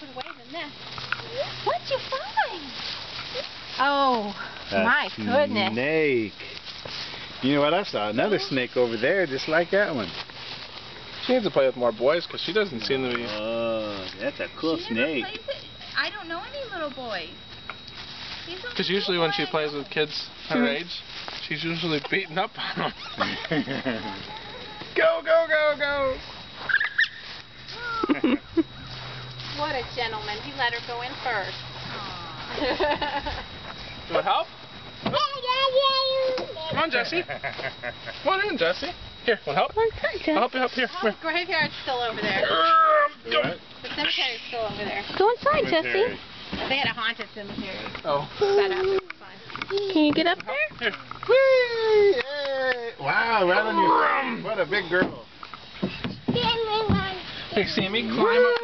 put away than this. What'd you find? Oh, my goodness. snake. You know what? I saw another oh. snake over there just like that one. She needs to play with more boys because she doesn't seem to be. Oh, that's a cool She snake. I don't know any little boys. Because usually when she plays with kids her hmm. age, she's usually beaten up on them. go, go, go, go! What a gentleman. He let her go in first. You want help? Come on, Jesse. Come on in, Jesse. Here, want help? I'll help you up here. Come Oh, graveyard's still over there. here. Go. The cemetery's still over there. Go inside, Jesse. They had a haunted cemetery Oh. set up. It was fun. Can you get up there? Here. Whee! Hey! Wow, right on your What a big girl. Hey, Sami, climb up